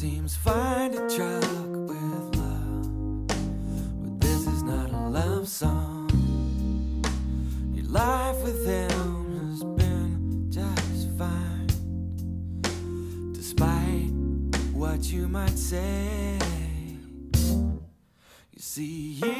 Seems fine to truck with love, but this is not a love song. Your life with him has been just fine, despite what you might say. You see, years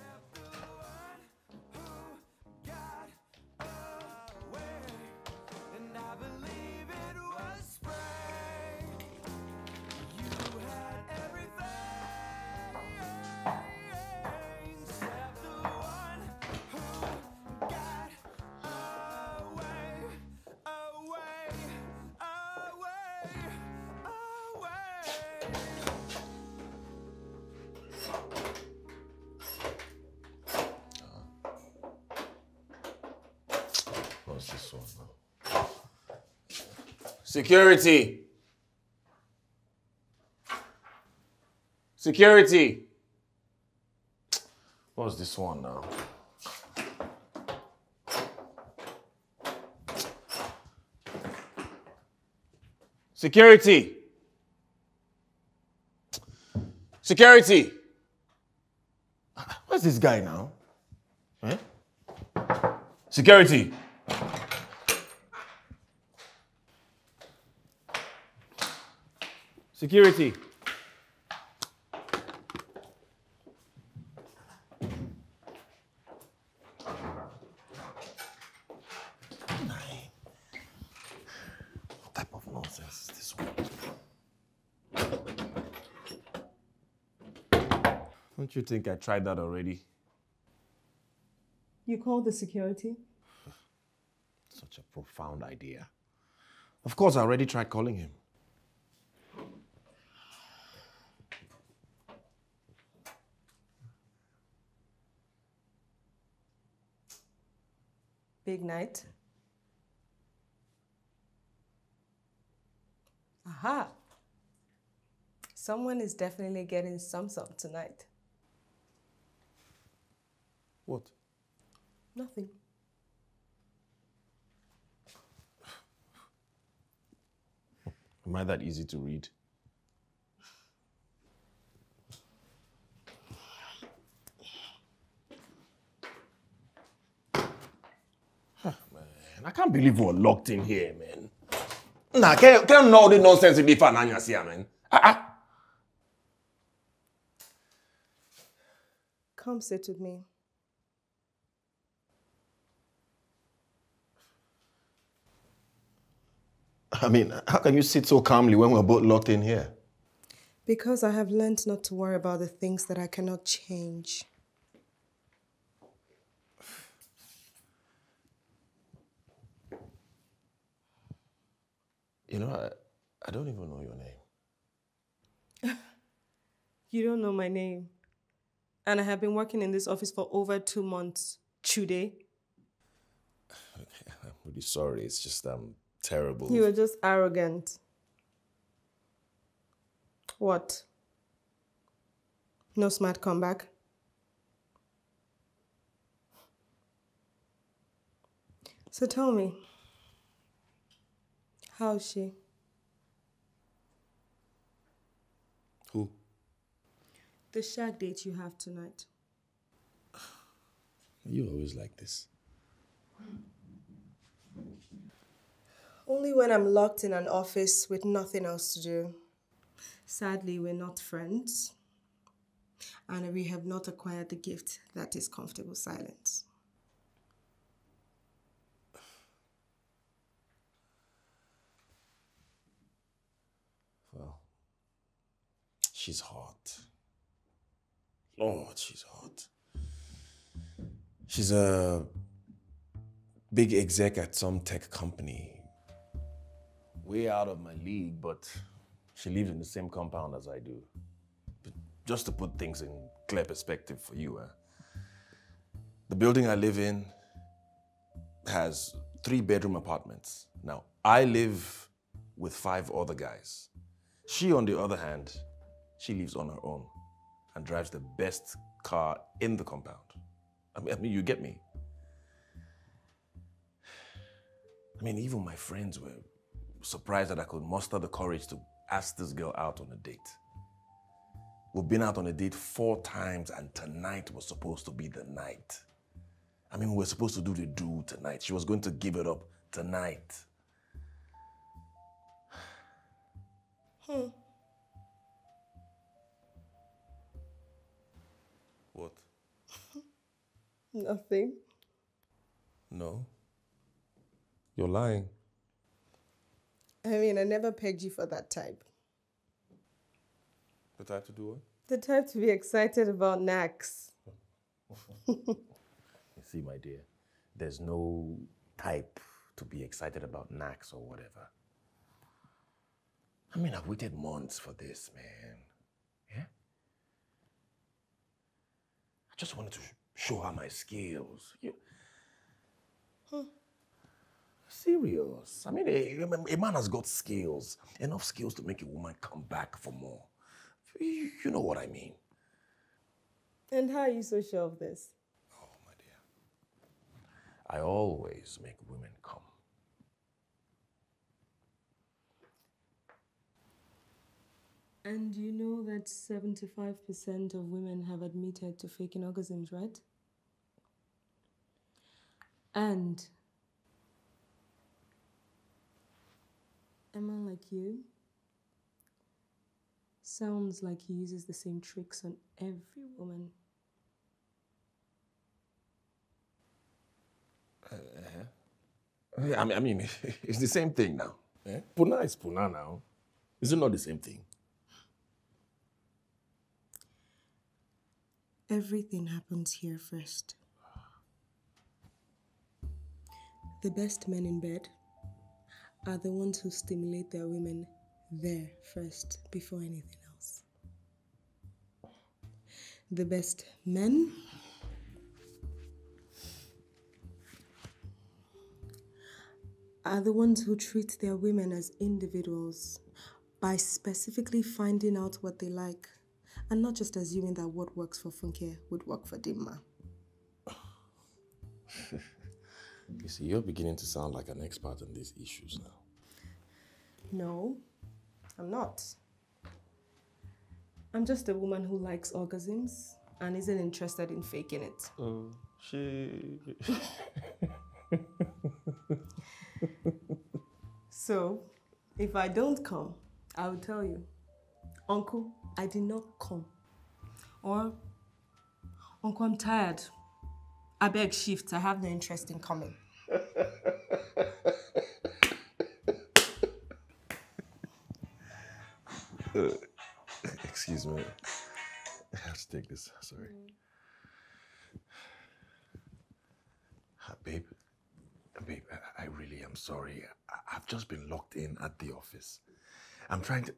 Security. Security. What's this one now? Security. Security. Where's this guy now? Security. Security. What type of nonsense is this one? Don't you think I tried that already? You called the security? Such a profound idea. Of course, I already tried calling him. Big night. Aha. Someone is definitely getting some some tonight. What? Nothing. Am I that easy to read? Man, I can't believe we're locked in here, man. Nah, can't, can't know all the nonsense you in before Nanya here, man. Ah, ah. Come sit with me. I mean, how can you sit so calmly when we're both locked in here? Because I have learned not to worry about the things that I cannot change. You know, I, I don't even know your name. You don't know my name. And I have been working in this office for over two months. Chude. I'm really sorry. It's just um terrible. You were just arrogant. What? No smart comeback? So tell me, how's she? Who? The shag date you have tonight. You always like this. Only when I'm locked in an office with nothing else to do. Sadly, we're not friends. And we have not acquired the gift that is comfortable silence. Well, she's hot. Lord, she's hot. She's a big exec at some tech company. Way out of my league, but she lives in the same compound as I do. But just to put things in clear perspective for you, eh? the building I live in has three bedroom apartments. Now, I live with five other guys. She, on the other hand, she lives on her own and drives the best car in the compound. I mean, I mean, you get me. I mean, even my friends were surprised that I could muster the courage to ask this girl out on a date. We've been out on a date four times, and tonight was supposed to be the night. I mean, we were supposed to do the do tonight. She was going to give it up tonight. Hmm. Nothing. No. You're lying. I mean, I never pegged you for that type. The type to do what? The type to be excited about knacks. You see, my dear, there's no type to be excited about knacks or whatever. I mean, I've waited months for this, man. Yeah? I just wanted to sh- show her my skills. You... Hmm. Serious. I mean, a, a man has got skills, enough skills to make a woman come back for more. You, you know what I mean. And how are you so sure of this? Oh, my dear. I always make women come. And you know that 75% of women have admitted to faking orgasms, right? And a man like you sounds like he uses the same tricks on every woman. I mean, I mean, it's the same thing now. Eh? Puna is Puna now. Is it not the same thing? Everything happens here first. The best men in bed are the ones who stimulate their women there first before anything else. The best men are the ones who treat their women as individuals by specifically finding out what they like and not just assuming that what works for Funke would work for Dinma. See, you're beginning to sound like an expert on these issues now. No, I'm not. I'm just a woman who likes orgasms and isn't interested in faking it. Oh, she. So, if I don't come, I will tell you, Uncle, I did not come. Or, Uncle, I'm tired. I beg shift. I have no interest in coming. Excuse me. I have to take this. Sorry. Ah, babe, babe, I, I really am sorry. I've just been locked in at the office. I'm trying to.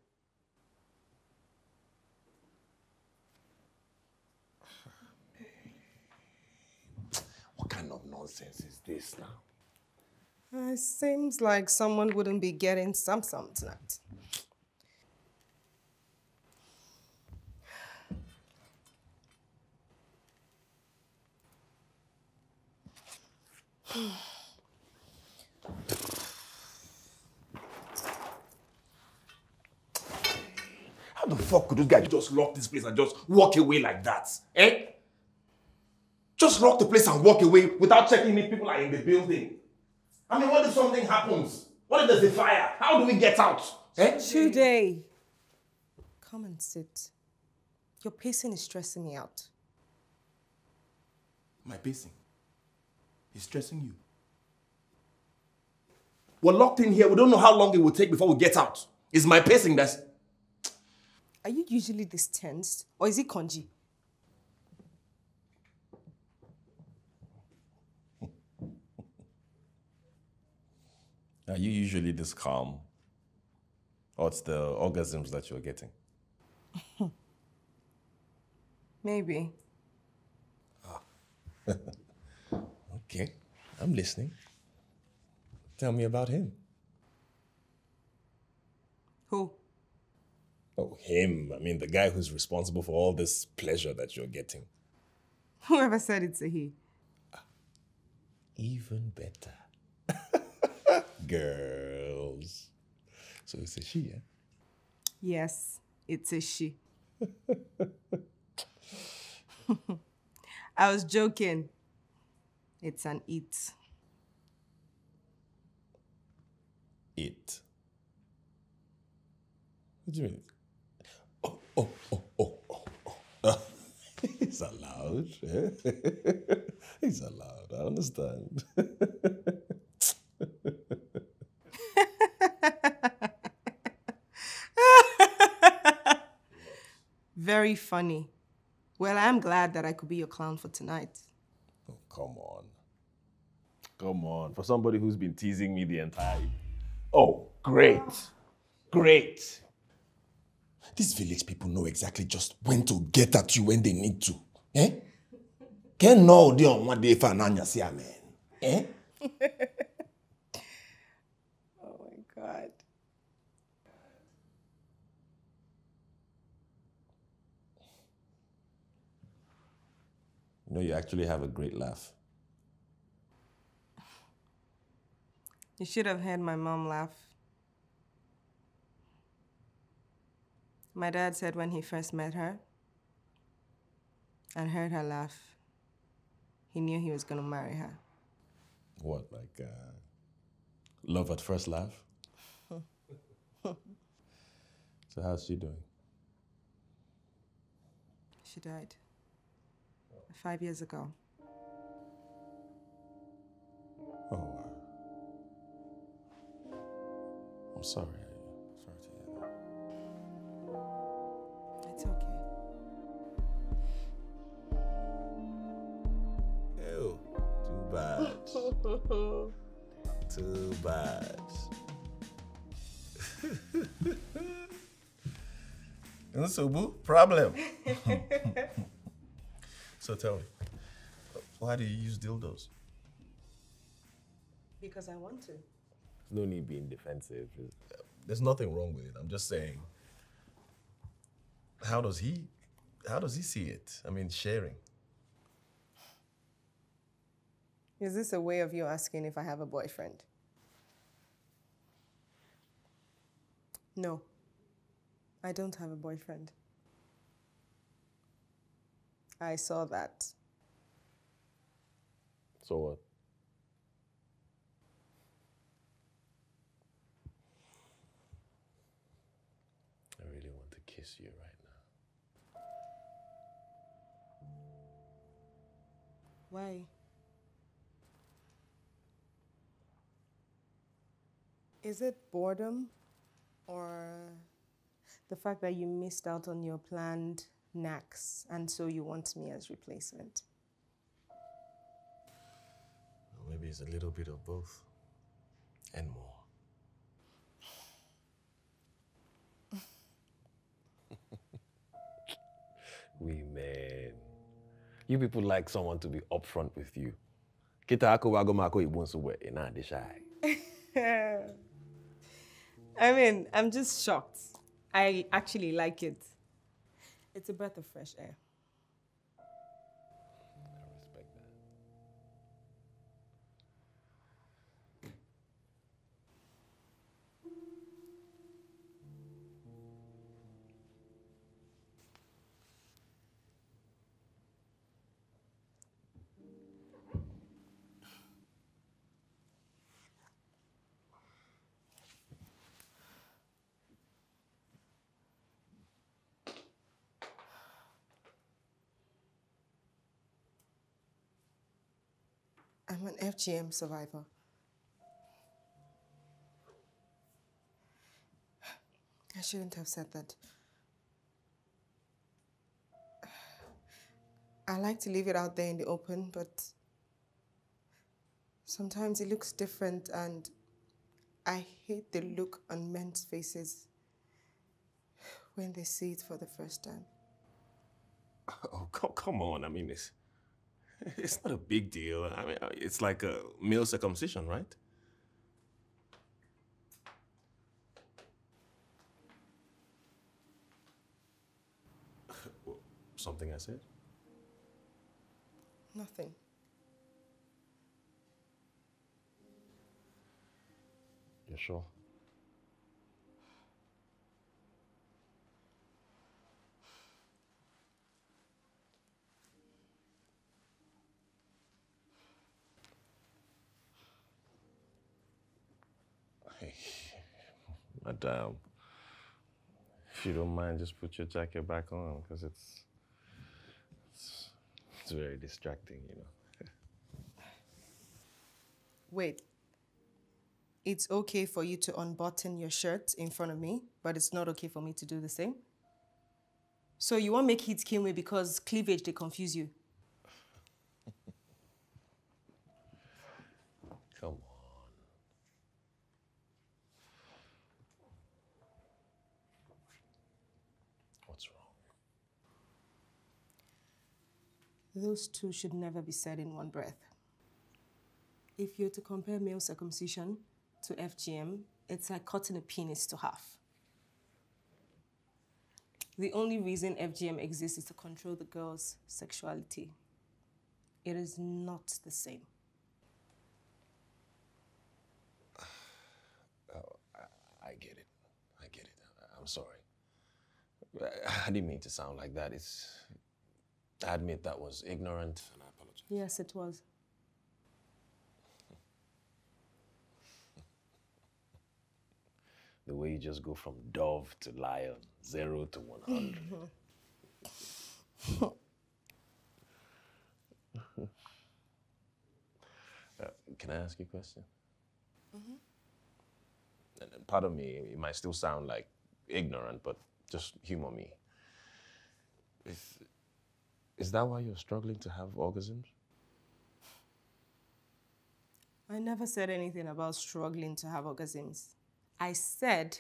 Nonsense is this now? It seems like someone wouldn't be getting some some tonight. How the fuck could this guy just lock this place and just walk away like that? Eh? Just lock the place and walk away without checking if people are in the building. I mean, what if something happens? What if there's a fire? How do we get out? Eh? Today, come and sit. Your pacing is stressing me out. My pacing is stressing you. We're locked in here. We don't know how long it will take before we get out. It's my pacing that's. Are you usually this tense, or is it Konji? Are you usually this calm? Or it's the orgasms that you're getting? Maybe. Ah. Okay, I'm listening. Tell me about him. Who? Oh, him. I mean, the guy who's responsible for all this pleasure that you're getting. Whoever said it's a he. Ah, even better. Girls. So it's a she, eh? Yes, it's a she. I was joking. It's an it. It. What do you mean? Oh, oh, oh, oh, oh, oh. It's allowed. eh? It's allowed. I understand. Very funny. Well, I'm glad that I could be your clown for tonight. Oh, come on. Come on. For somebody who's been teasing me the entire. Oh, great. Great. These village people know exactly just when to get at you when they need to. Eh? Can know they on what they find on your man. Eh? Oh my god. You know, you actually have a great laugh. You should have heard my mom laugh. My dad said when he first met her and heard her laugh, he knew he was gonna marry her. What, like uh, love at first laugh? so, how's she doing? She died five years ago. Oh, wow. I'm sorry. Sorry to hear that. It's okay. Ew, too bad. too bad. Nsogbu, problem. so tell me, why do you use dildos? Because I want to. No need being defensive. There's nothing wrong with it. I'm just saying. How does he? How does he see it? I mean, sharing. Is this a way of you asking if I have a boyfriend? No. I don't have a boyfriend. I saw that. So what? I really want to kiss you right now. Why? Is it boredom or the fact that you missed out on your planned knacks and so you want me as replacement? Or maybe it's a little bit of both and more. we men. You people like someone to be upfront with you. Kita ako wago mako ibunsu we ina de shy. I mean, I'm just shocked. I actually like it. It's a breath of fresh air. I'm an FGM survivor. I shouldn't have said that. I like to leave it out there in the open, but sometimes it looks different, and I hate the look on men's faces when they see it for the first time. Oh, come, on. I mean, it's, it's not a big deal. I mean, uh, it's like a male circumcision, right? Something I said? Nothing. You sure? Madam, if you don't mind, just put your jacket back on because it's, it's it's very distracting, you know. Wait. It's okay for you to unbutton your shirt in front of me, but it's not okay for me to do the same? So you won't make hit kill me because cleavage they confuse you? Come on. What's wrong? Those two should never be said in one breath. If you're to compare male circumcision to FGM, it's like cutting a penis to half. The only reason FGM exists is to control the girl's sexuality. It is not the same. Oh, I get it. I get it. I'm sorry. I didn't mean to sound like that. It's. I admit that was ignorant, and I apologize. Yes, it was. The way you just go from dove to lion, zero to 100. Uh, can I ask you a question? And, and part of me, it might still sound like ignorant, but just humor me. Is, is that why you're struggling to have orgasms? I never said anything about struggling to have orgasms. I said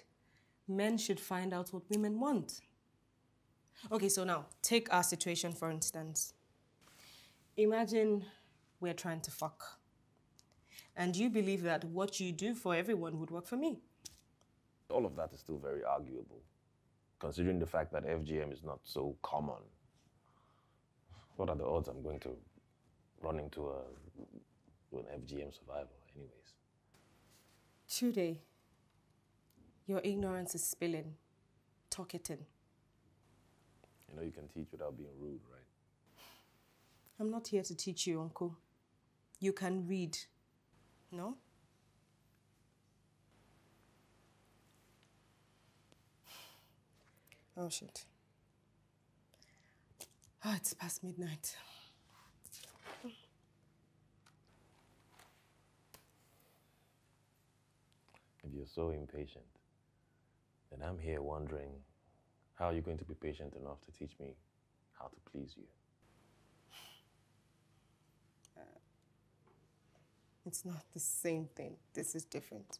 men should find out what women want. Okay, so now take our situation for instance. Imagine we're trying to fuck. And you believe that what you do for everyone would work for me. All of that is still very arguable, considering the fact that FGM is not so common. What are the odds I'm going to run into a, an FGM survivor, anyways? Today, your ignorance is spilling. Talk it in. You know, you can teach without being rude, right? I'm not here to teach you, Uncle. You can read. No? Oh, shit. Ah, it's past midnight. If you're so impatient, then I'm here wondering how you're going to be patient enough to teach me how to please you. It's not the same thing. This is different.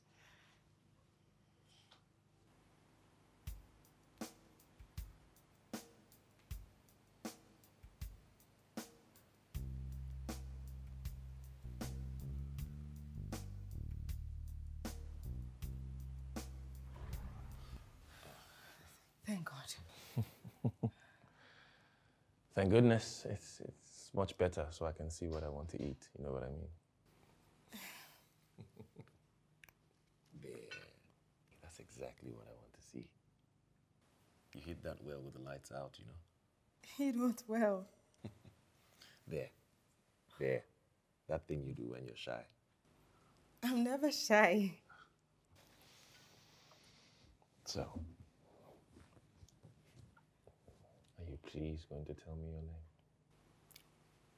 God. Thank goodness it's, it's much better so I can see what I want to eat. You know what I mean? there. That's exactly what I want to see. You hit that well with the lights out, you know? It went well. There. There. That thing you do when you're shy. I'm never shy. So, are you please going to tell me your name?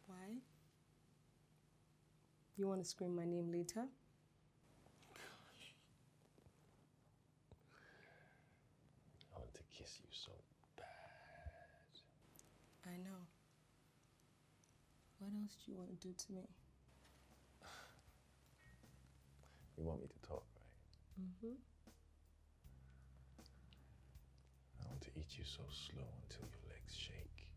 Why? You want to scream my name later? I want to kiss you so bad. I know. What else do you want to do to me? You want me to talk, right? Mm-hmm. I want to eat you so slow until your legs shake.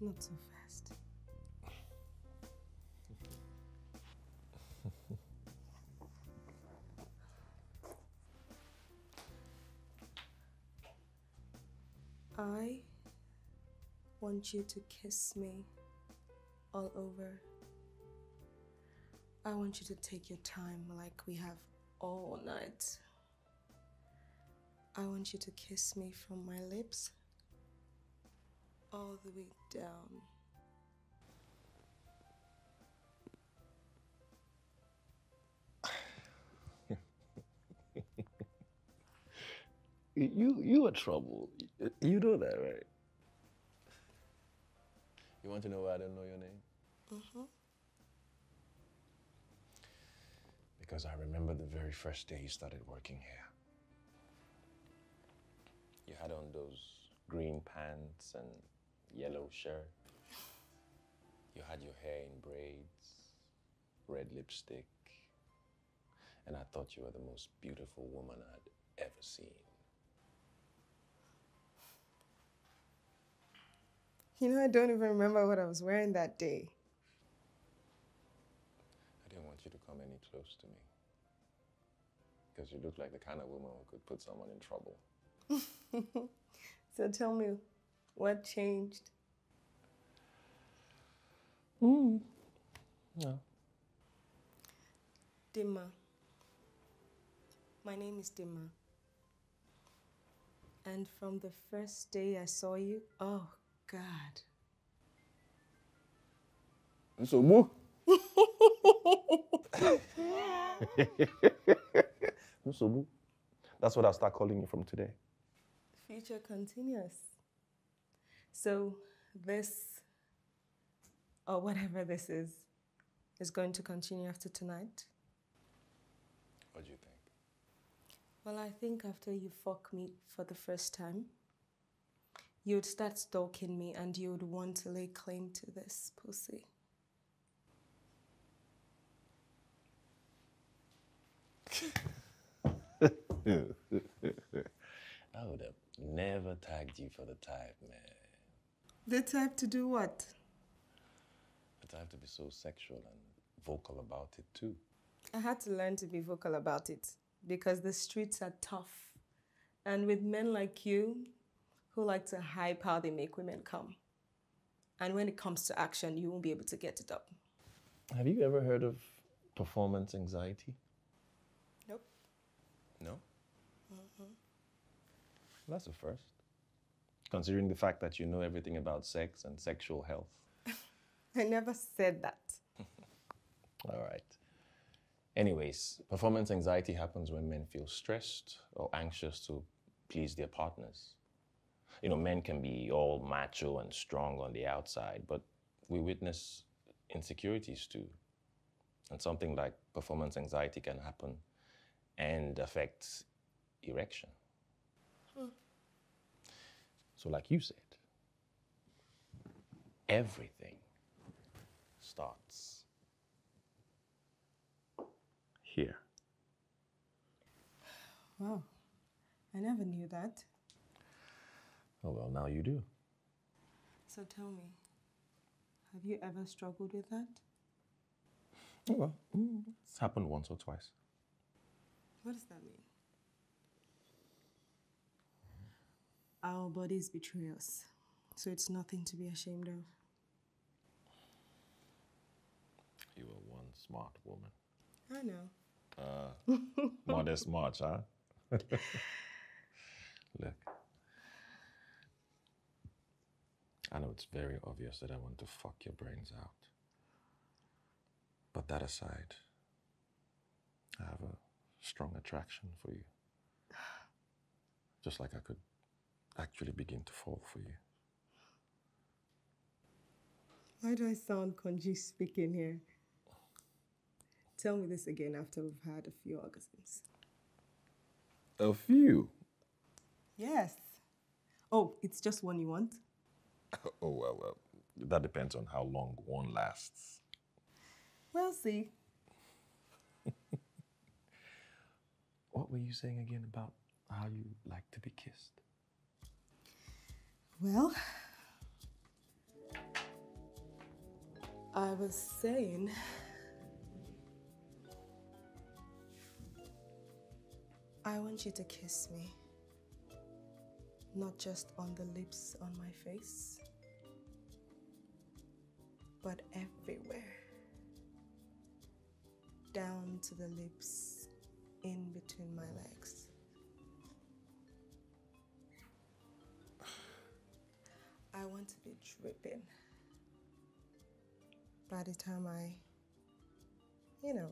Not so fast. I want you to kiss me all over. I want you to take your time like we have all night. I want you to kiss me from my lips all the way down. You, you are trouble. You know that, right? You want to know why I don't know your name? Mm-hmm. Because I remember the very first day you started working here. You had on those green pants and yellow shirt. You had your hair in braids, red lipstick. And I thought you were the most beautiful woman I'd ever seen. You know, I don't even remember what I was wearing that day. I didn't want you to come any close to me. Because you look like the kind of woman who could put someone in trouble. So tell me, what changed? Mm. No. Dinma. My name is Dinma. And from the first day I saw you, oh God. So Nsogbu. Nsogbu. That's what I'll start calling you from today. Future continuous. So this, or whatever this is, is going to continue after tonight? What do you think? Well, I think after you fuck me for the first time, you'd start stalking me and you would want to lay claim to this pussy. I would have never tagged you for the type, man. The type to do what? The type to be so sexual and vocal about it, too. I had to learn to be vocal about it because the streets are tough. And with men like you who like to hype how they make women come. And when it comes to action, you won't be able to get it up. Have you ever heard of performance anxiety? Nope. No? Mm-hmm. That's a first. Considering the fact that you know everything about sex and sexual health. I never said that. All right. Anyways, performance anxiety happens when men feel stressed or anxious to please their partners. You know, men can be all macho and strong on the outside, but we witness insecurities too. And something like performance anxiety can happen and affects erection. So, like you said, everything starts here. Wow. I never knew that. Oh, well, now you do. So tell me, Have you ever struggled with that? Oh, well, mm, it's happened once or twice. What does that mean? Our bodies betray us, so it's nothing to be ashamed of. You are one smart woman. I know. Uh, modest much, huh? Look. I know it's very obvious that I want to fuck your brains out. But that aside, I have a strong attraction for you. Just like I could actually begin to fall for you. Why do I sound konji speaking here? Tell me this again after we've had a few orgasms. A few? Yes. Oh, it's just one you want? Oh, well, well, that depends on how long one lasts. We'll see. What were you saying again about how you like to be kissed? Well, I was saying. I want you to kiss me. Not just on the lips on my face, but everywhere. Down to the lips, in between my legs. I want to be dripping by the time I, you know,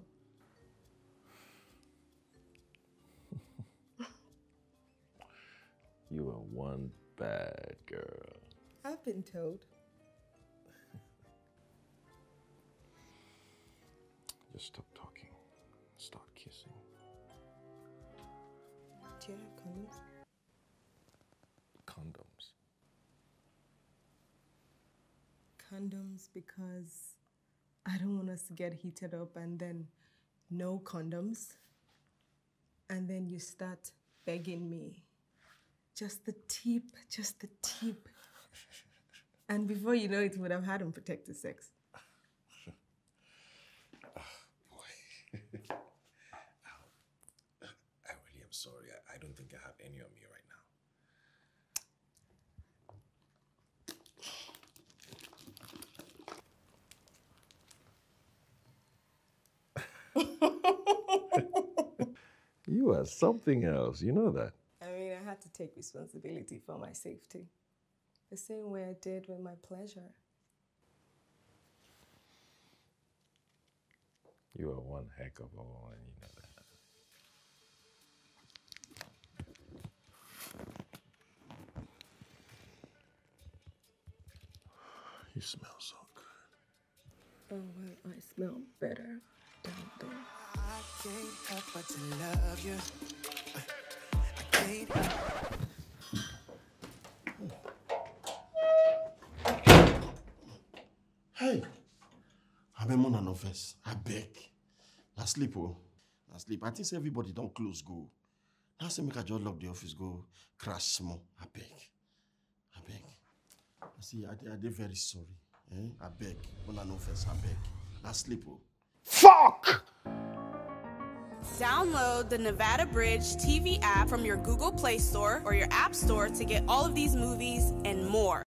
You are one bad girl. I've been told. Just stop Do you have condoms? Condoms. Condoms because I don't want us to get heated up and then no condoms. And then you start begging me. Just the tip, just the tip. And before you know it, would have had unprotected sex. I really am sorry. I, I don't think I have any on me right now. You are something else. You know that. I mean, I had to take responsibility for my safety. The same way I did with my pleasure. You are one heck of a woman. You know that. You smell so good. Oh, well, I smell better down there. I can't help but to love you. I can't help Hey, abeg una no vex, abeg. Na sleep o, na sleep. I think say everybody don close go. Now say make I just lock the office go crash small, abeg, abeg. See, I dey I dey very sorry. Eh? Abeg, una no vex, abeg. Na sleep o. Fuck! Download the Nevada Bridge TV app from your Google Play Store or your App Store to get all of these movies and more.